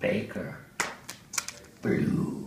Baker. Blue.